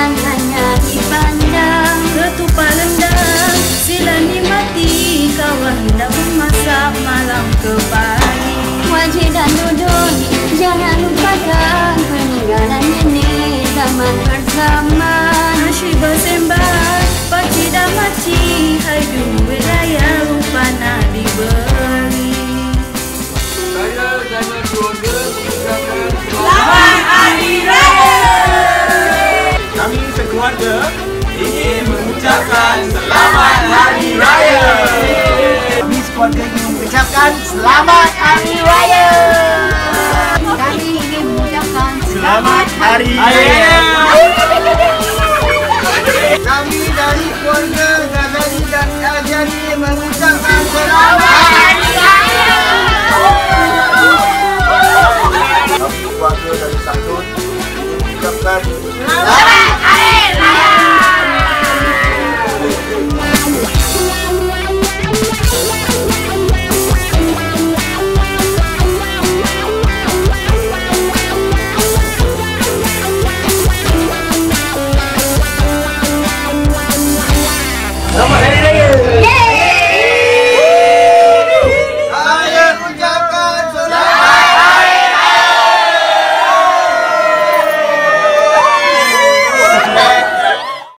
Jangan hanya dipandang. Ketupat rendang Sila ni mati. Kawan hendak memasak malam ke pagi Wajib dan dudun Jangan lupakan Peninggalan ini. Zaman bersama Nasib bersembah Pakcik dan makcik. Hai duit raya Lupa nak diberi mengucapkan Selamat Hari Raya. Kami ingin mengucapkan Selamat Hari Raya. Kami dari keluarga Ghazali dan Aljani mengucapkan Selamat Hari Raya. Kami keluarga dari Saktun mengucapkan Selamat